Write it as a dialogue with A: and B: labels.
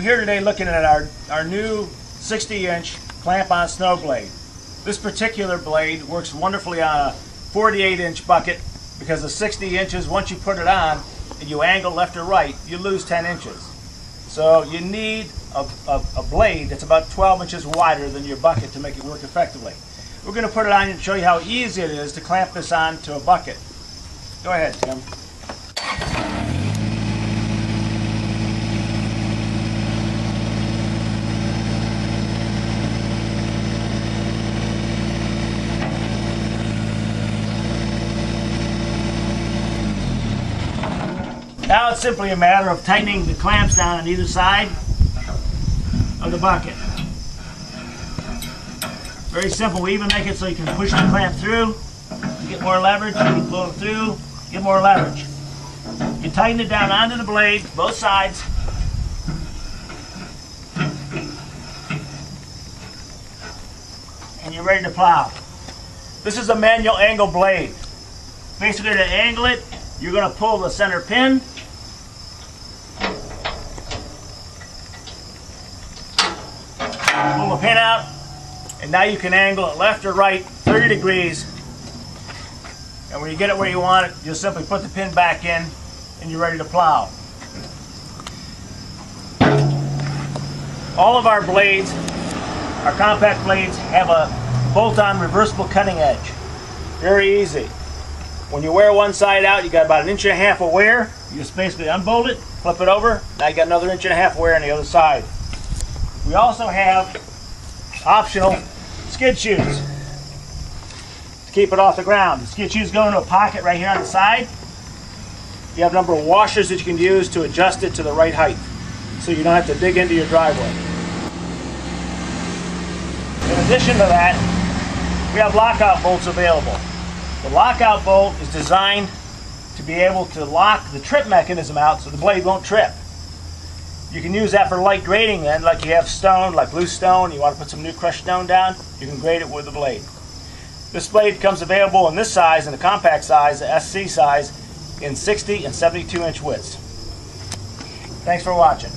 A: We're here today looking at our, our new 60 inch clamp on snow blade. This particular blade works wonderfully on a 48 inch bucket because the 60 inches, once you put it on and you angle left or right, you lose 10 inches. So you need a, a, a blade that's about 12 inches wider than your bucket to make it work effectively. We're going to put it on and show you how easy it is to clamp this on to a bucket. Go ahead, Tim. Now it's simply a matter of tightening the clamps down on either side of the bucket. Very simple. We even make it so you can push the clamp through, get more leverage, you pull it through, get more leverage. You tighten it down onto the blade, both sides. And you're ready to plow. This is a manual angle blade. Basically to angle it, you're going to pull the center pin pull the pin out, and now you can angle it left or right 30 degrees. And when you get it where you want it, you'll simply put the pin back in and you're ready to plow. All of our blades, our compact blades, have a bolt-on reversible cutting edge. Very easy. When you wear one side out, you got about an inch and a half of wear. You just basically unbolt it, flip it over, now you got another inch and a half wear on the other side. We also have optional skid shoes to keep it off the ground. The skid shoes go into a pocket right here on the side. You have a number of washers that you can use to adjust it to the right height so you don't have to dig into your driveway. In addition to that, we have lockout bolts available. The lockout bolt is designed to be able to lock the trip mechanism out so the blade won't trip. You can use that for light grading then, like you have stone, like loose stone, you want to put some new crushed stone down, you can grade it with the blade. This blade comes available in this size, in the compact size, the SC size, in 60 and 72 inch widths. Thanks for watching.